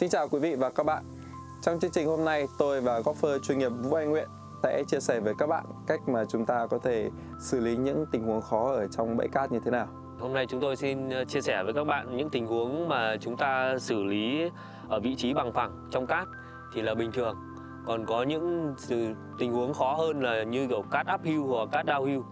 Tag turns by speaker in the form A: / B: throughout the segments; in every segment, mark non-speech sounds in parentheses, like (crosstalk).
A: Xin chào quý vị và các bạn. Trong chương trình hôm nay, tôi và golfer chuyên nghiệp Vũ Anh Nguyện sẽ chia sẻ với các bạn cách mà chúng ta có thể xử lý những tình huống khó ở trong bẫy cát như thế nào.
B: Hôm nay chúng tôi xin ờ, chia sẻ với các bạn những tình huống mà chúng ta xử lý ở vị trí bằng phẳng trong cát thì là bình thường. Còn có những sự tình huống khó hơn là như kiểu cát uphill hoặc cát downhill.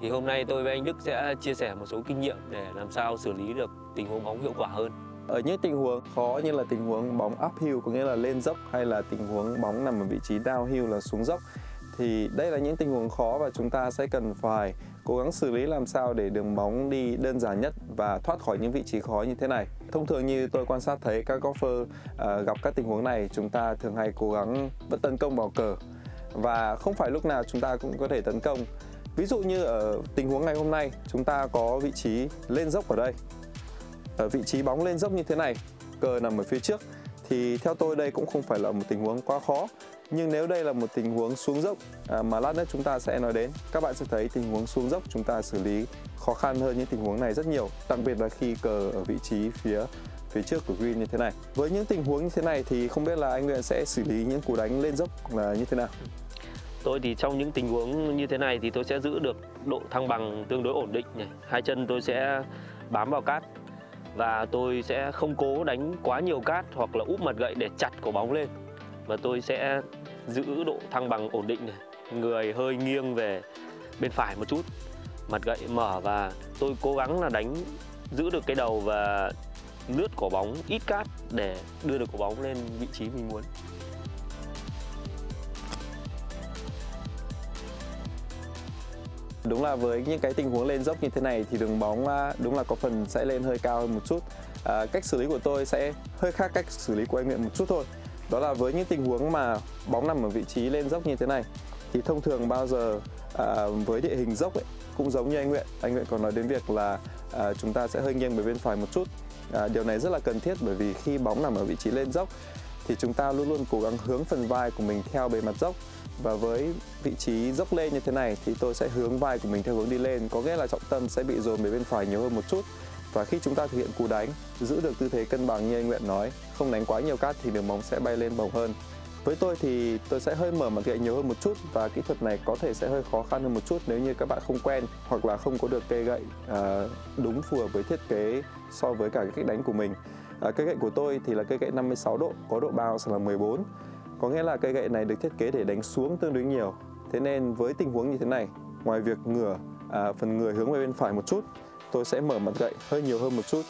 B: Thì hôm nay tôi với anh Đức sẽ chia sẻ một số kinh nghiệm để làm sao xử lý được tình huống bóng hiệu quả hơn.
A: Ở những tình huống khó như là tình huống bóng uphill có nghĩa là lên dốc hay là tình huống bóng nằm ở vị trí downhill là xuống dốc thì đây là những tình huống khó và chúng ta sẽ cần phải cố gắng xử lý làm sao để đường bóng đi đơn giản nhất và thoát khỏi những vị trí khó như thế này. Thông thường như tôi quan sát thấy các golfer uh, gặp các tình huống này chúng ta thường hay cố gắng vẫn tấn công vào cờ và không phải lúc nào chúng ta cũng có thể tấn công. Ví dụ như ở tình huống ngày hôm nay chúng ta có vị trí lên dốc ở đây. Ở vị trí bóng lên dốc như thế này, cờ nằm ở phía trước thì theo tôi đây cũng không phải là một tình huống quá khó. Nhưng nếu đây là một tình huống xuống dốc à, mà lát nữa chúng ta sẽ nói đến các bạn sẽ thấy tình huống xuống dốc chúng ta xử lý khó khăn hơn những tình huống này rất nhiều đặc biệt là khi cờ ở vị trí phía phía trước của green như thế này. Với những tình huống như thế này thì không biết là anh Nguyễn sẽ xử lý những cú đánh lên dốc là như thế nào?
B: Tôi thì trong những tình huống như thế này thì tôi sẽ giữ được độ thăng bằng tương đối ổn định này. Hai chân tôi sẽ bám vào cát và tôi sẽ không cố đánh quá nhiều cát hoặc là úp mặt gậy để chặt cổ bóng lên. Và tôi sẽ giữ độ thăng bằng ổn định này. Người hơi nghiêng về bên phải một chút. Mặt gậy mở và tôi cố gắng là đánh, giữ được cái đầu và lướt cổ bóng ít cát để đưa được cổ bóng lên vị trí mình muốn.
A: Đúng là với những cái tình huống lên dốc như thế này thì đường bóng à, đúng là có phần sẽ lên hơi cao hơn một chút. À, cách xử lý của tôi sẽ hơi khác cách xử lý của anh Nguyện một chút thôi. Đó là với những tình huống mà bóng nằm ở vị trí lên dốc như thế này thì thông thường bao giờ à, với địa hình dốc ấy, cũng giống như anh Nguyện. Anh Nguyện còn nói đến việc là à, chúng ta sẽ hơi nghiêng về bên phải một chút. À, điều này rất là cần thiết bởi vì khi bóng nằm ở vị trí lên dốc thì chúng ta luôn luôn cố gắng hướng phần vai của mình theo bề mặt dốc. Và với vị trí dốc lên như thế này thì tôi sẽ hướng vai của mình theo hướng đi lên. Có nghĩa là trọng tâm sẽ bị dồn về bên phải nhiều hơn một chút. Và khi chúng ta thực hiện cú đánh giữ được tư thế cân bằng như anh Nguyện nói không đánh quá nhiều cát thì đường bóng sẽ bay lên bổng hơn. Với tôi thì tôi sẽ hơi mở mặt gậy nhiều hơn một chút và kỹ thuật này có thể sẽ hơi khó khăn hơn một chút nếu như các bạn không quen hoặc là không có được cây gậy uh, đúng phù hợp với thiết kế so với cả cái cách đánh của mình à, cây gậy của tôi thì là cây gậy 56 độ, có độ bounce là 14 có nghĩa là cây gậy này được thiết kế để đánh xuống tương đối nhiều. Thế nên với tình huống như thế này, ngoài việc ngửa à, phần người hướng về bên phải một chút, tôi sẽ mở mặt gậy hơi nhiều hơn một chút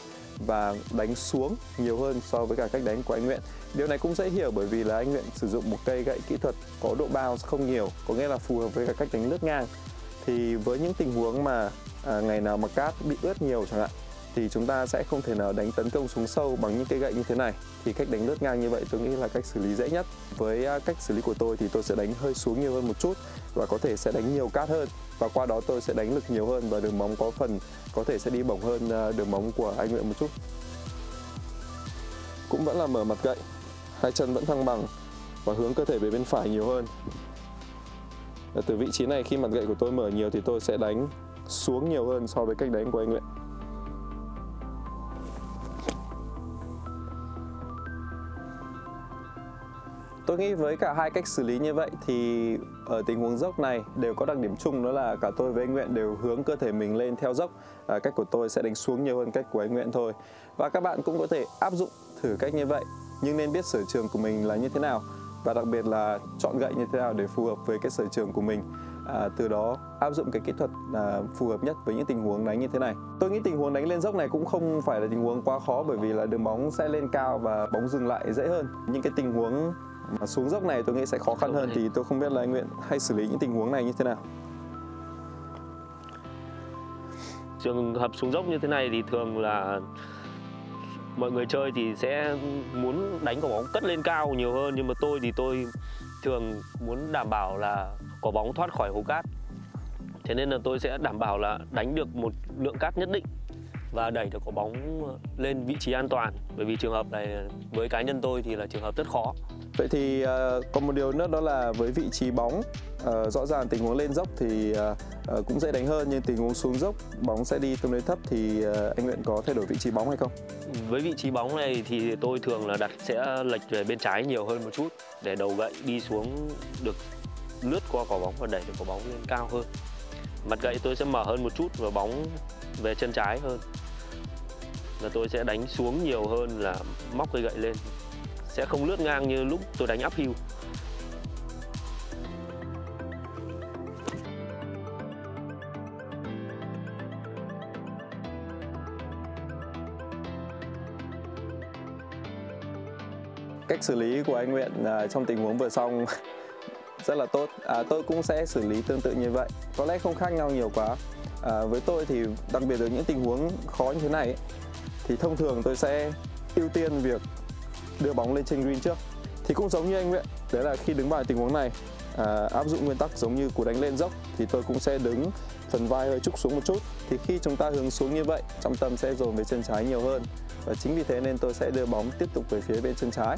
A: và đánh xuống nhiều hơn so với cả cách đánh của anh Nguyện. Điều này cũng dễ hiểu bởi vì là anh Nguyện sử dụng một cây gậy kỹ thuật có độ bounce không nhiều, có nghĩa là phù hợp với cả cách đánh lướt ngang. Thì với những tình huống mà à, ngày nào mà cát bị ướt nhiều chẳng hạn thì chúng ta sẽ không thể nào đánh tấn công xuống sâu bằng những cây gậy như thế này. Thì cách đánh lướt ngang như vậy tôi nghĩ là cách xử lý dễ nhất. Với à, cách xử lý của tôi thì tôi sẽ đánh hơi xuống nhiều hơn một chút và có thể sẽ đánh nhiều cát hơn. Và qua đó tôi sẽ đánh lực nhiều hơn và đường bóng có phần, có thể sẽ đi bổng hơn à, đường bóng của anh Nguyễn một chút. Cũng vẫn là mở mặt gậy, hai chân vẫn thăng bằng và hướng cơ thể về bên phải nhiều hơn. Từ vị trí này khi mặt gậy của tôi mở nhiều thì tôi sẽ đánh xuống nhiều hơn so với cách đánh của anh Nguyễn. Tôi nghĩ với cả hai cách xử lý như vậy thì ở tình huống dốc này đều có đặc điểm chung đó là cả tôi với anh Nguyện đều hướng cơ thể mình lên theo dốc. À, cách của tôi sẽ đánh xuống nhiều hơn cách của anh Nguyện thôi. Và các bạn cũng có thể áp dụng thử cách như vậy nhưng nên biết sở trường của mình là như thế nào và đặc biệt là chọn gậy như thế nào để phù hợp với cái sở trường của mình. À, từ đó áp dụng cái kỹ thuật à, phù hợp nhất với những tình huống đánh như thế này. Tôi nghĩ tình huống đánh lên dốc này cũng không phải là tình huống quá khó bởi vì là đường bóng sẽ lên cao và bóng dừng lại dễ hơn. Những cái tình huống mà xuống dốc này tôi nghĩ sẽ khó khăn hơn thì tôi không biết là anh Nguyện hay xử lý những tình huống này như thế nào.
B: Trường hợp xuống dốc như thế này thì thường là mọi người chơi thì sẽ muốn đánh quả bóng cất lên cao nhiều hơn nhưng mà tôi thì tôi thường muốn đảm bảo là quả bóng thoát khỏi hố cát. Thế nên là tôi sẽ đảm bảo là đánh được một lượng cát nhất định và đẩy được quả bóng lên vị trí an toàn. Bởi vì trường hợp này với cá nhân tôi thì là trường hợp rất khó
A: vậy thì uh, còn một điều nữa đó là với vị trí bóng uh, rõ ràng tình huống lên dốc thì uh, uh, cũng dễ đánh hơn nhưng tình huống xuống dốc bóng sẽ đi tương đối thấp thì uh, anh Nguyện có thay đổi vị trí bóng hay không?
B: Với vị trí bóng này thì tôi thường là đặt sẽ lệch về bên trái nhiều hơn một chút để đầu gậy đi xuống được lướt qua quả bóng và đẩy được quả bóng lên cao hơn. Mặt gậy tôi sẽ mở hơn một chút và bóng về chân trái hơn. là tôi sẽ đánh xuống nhiều hơn là móc cây gậy lên. Sẽ không lướt ngang như lúc tôi đánh uphill.
A: cách xử lý của anh Nguyện uh, trong tình huống vừa xong (laughs) rất là tốt. À, tôi cũng sẽ xử lý tương tự như vậy. Có lẽ không khác nhau nhiều quá. À, với tôi thì đặc biệt ở những tình huống khó như thế này ấy, thì thông thường tôi sẽ ưu tiên việc đưa bóng lên trên green trước. Thì cũng giống như anh Nguyễn đấy là khi đứng vào tình huống này à, áp dụng nguyên tắc giống như cú đánh lên dốc thì tôi cũng sẽ đứng phần vai hơi trúc xuống một chút. Thì khi chúng ta hướng xuống như vậy trọng tâm sẽ dồn về chân trái nhiều hơn. Và chính vì thế nên tôi sẽ đưa bóng tiếp tục về phía bên chân trái.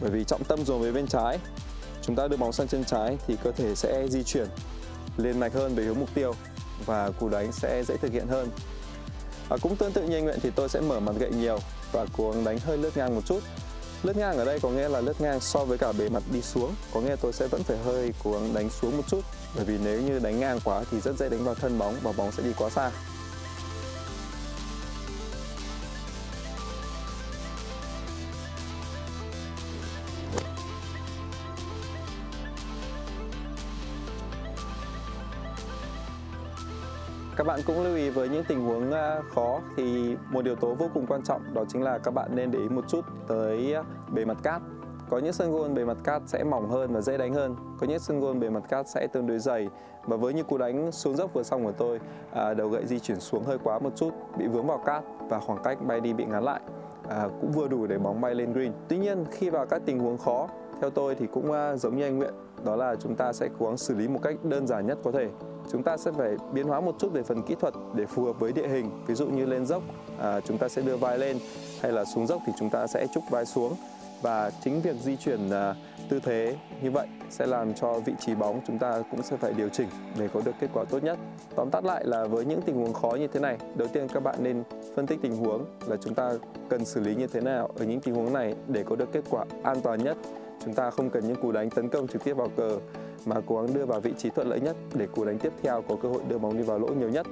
A: Bởi vì trọng tâm dồn về bên trái chúng ta đưa bóng sang chân trái thì cơ thể sẽ di chuyển lên mạch hơn về hướng mục tiêu và cú đánh sẽ dễ thực hiện hơn. Và cũng tương tự như anh Nguyện thì tôi sẽ mở mặt gậy nhiều và cố đánh hơi lướt ngang một chút lướt ngang ở đây có nghĩa là lướt ngang so với cả bề mặt đi xuống. Có nghĩa tôi sẽ vẫn phải hơi cố gắng đánh xuống một chút. Bởi vì nếu như đánh ngang quá thì rất dễ đánh vào thân bóng và bóng sẽ đi quá xa. Các bạn cũng lưu ý với những tình huống à, khó thì một điều tố vô cùng quan trọng đó chính là các bạn nên để ý một chút tới à, bề mặt cát. Có những sân gôn bề mặt cát sẽ mỏng hơn và dễ đánh hơn, có những sân gôn bề mặt cát sẽ tương đối dày. Và với những cú đánh xuống dốc vừa xong của tôi, à, đầu gậy di chuyển xuống hơi quá một chút, bị vướng vào cát và khoảng cách bay đi bị ngắn lại. À, cũng vừa đủ để bóng bay lên green. Tuy nhiên khi vào các tình huống khó, theo tôi thì cũng à, giống như anh nguyện đó là chúng ta sẽ cố gắng xử lý một cách đơn giản nhất có thể chúng ta sẽ phải biến hóa một chút về phần kỹ thuật để phù hợp với địa hình. Ví dụ như lên dốc à, chúng ta sẽ đưa vai lên hay là xuống dốc thì chúng ta sẽ trúc vai xuống. Và chính việc di chuyển à, tư thế như vậy sẽ làm cho vị trí bóng chúng ta cũng sẽ phải điều chỉnh để có được kết quả tốt nhất. Tóm tắt lại là với những tình huống khó như thế này đầu tiên các bạn nên phân tích tình huống là chúng ta cần xử lý như thế nào ở những tình huống này để có được kết quả an toàn nhất. Chúng ta không cần những cú đánh tấn công trực tiếp vào cờ mà cố gắng đưa vào vị trí thuận lợi nhất để cú đánh tiếp theo có cơ hội đưa bóng đi vào lỗ nhiều nhất.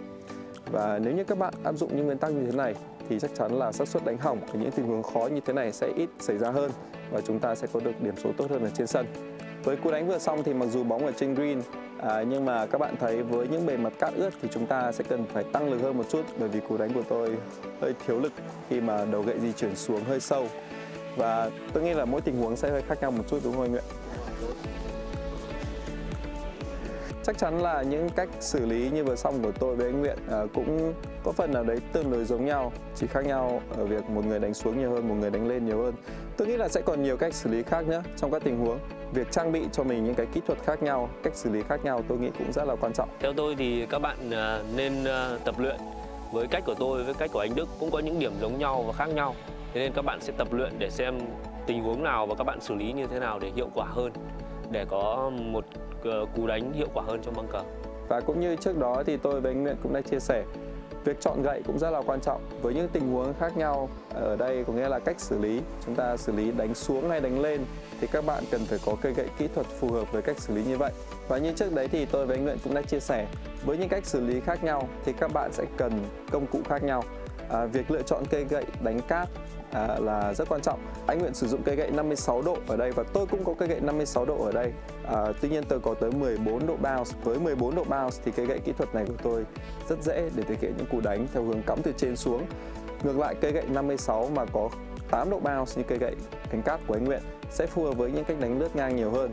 A: Và nếu như các bạn áp dụng những nguyên tắc như thế này thì chắc chắn là xác suất đánh hỏng ở những tình huống khó như thế này sẽ ít xảy ra hơn và chúng ta sẽ có được điểm số tốt hơn ở trên sân. Với cú đánh vừa xong thì mặc dù bóng ở trên green à, nhưng mà các bạn thấy với những bề mặt cát ướt thì chúng ta sẽ cần phải tăng lực hơn một chút bởi vì cú đánh của tôi hơi thiếu lực khi mà đầu gậy di chuyển xuống hơi sâu và tôi nghĩ là mỗi tình huống sẽ hơi khác nhau một chút đúng không anh Nguyễn? Chắc chắn là những cách xử lý như vừa xong của tôi với anh Nguyện à, cũng có phần nào đấy tương đối giống nhau chỉ khác nhau ở việc một người đánh xuống nhiều hơn một người đánh lên nhiều hơn. Tôi nghĩ là sẽ còn nhiều cách xử lý khác nữa trong các tình huống. Việc trang bị cho mình những cái kỹ thuật khác nhau cách xử lý khác nhau tôi nghĩ cũng rất là quan trọng.
B: Theo tôi thì các bạn à, nên à, tập luyện với cách của tôi với cách của anh Đức cũng có những điểm giống nhau và khác nhau. Thế nên các bạn sẽ tập luyện để xem tình huống nào và các bạn xử lý như thế nào để hiệu quả hơn để có một cú đánh hiệu quả hơn trong băng cờ.
A: Và cũng như trước đó thì tôi với anh Nguyễn cũng đã chia sẻ, việc chọn gậy cũng rất là quan trọng với những tình huống khác nhau ở đây, có nghĩa là cách xử lý. Chúng ta xử lý đánh xuống hay đánh lên thì các bạn cần phải có cây gậy kỹ thuật phù hợp với cách xử lý như vậy. Và như trước đấy thì tôi với anh Nguyễn cũng đã chia sẻ, với những cách xử lý khác nhau thì các bạn sẽ cần công cụ khác nhau à, việc lựa chọn cây gậy đánh cát à, là rất quan trọng. Anh Nguyện sử dụng cây gậy 56 độ ở đây và tôi cũng có cây gậy 56 độ ở đây. À, tuy nhiên tôi có tới 14 độ bounce. Với 14 độ bounce thì cây gậy kỹ thuật này của tôi rất dễ để thực hiện những cú đánh theo hướng cắm từ trên xuống. Ngược lại cây gậy 56 mà có 8 độ bounce như cây gậy đánh cát của anh Nguyện sẽ phù hợp với những cách đánh lướt ngang nhiều hơn.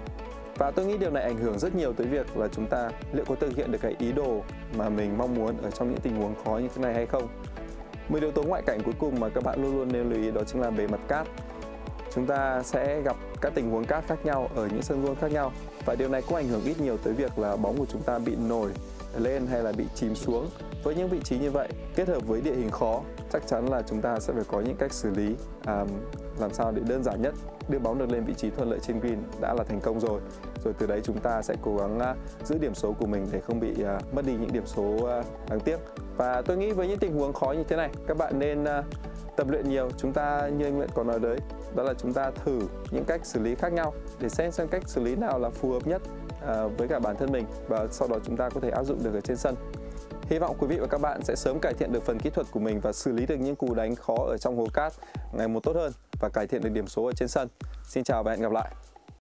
A: Và tôi nghĩ điều này ảnh hưởng rất nhiều tới việc là chúng ta liệu có thực hiện được cái ý đồ mà mình mong muốn ở trong những tình huống khó như thế này hay không? 10 yếu tố ngoại cảnh cuối cùng mà các bạn luôn luôn nên lưu ý đó chính là bề mặt cát. Chúng ta sẽ gặp các tình huống cát khác nhau ở những sân gôn khác nhau và điều này cũng ảnh hưởng ít nhiều tới việc là bóng của chúng ta bị nổi lên hay là bị chìm xuống. Với những vị trí như vậy kết hợp với địa hình khó chắc chắn là chúng ta sẽ phải có những cách xử lý um, làm sao để đơn giản nhất đưa bóng được lên vị trí thuận lợi trên green đã là thành công rồi. Rồi từ đấy chúng ta sẽ cố gắng uh, giữ điểm số của mình để không bị uh, mất đi những điểm số uh, đáng tiếc và tôi nghĩ với những tình huống khó như thế này các bạn nên uh, tập luyện nhiều chúng ta như anh Nguyễn có nói đấy đó là chúng ta thử những cách xử lý khác nhau để xem xem cách xử lý nào là phù hợp nhất uh, với cả bản thân mình và sau đó chúng ta có thể áp dụng được ở trên sân Hy vọng quý vị và các bạn sẽ sớm cải thiện được phần kỹ thuật của mình và xử lý được những cú đánh khó ở trong hố cát ngày một tốt hơn và cải thiện được điểm số ở trên sân. Xin chào và hẹn gặp lại.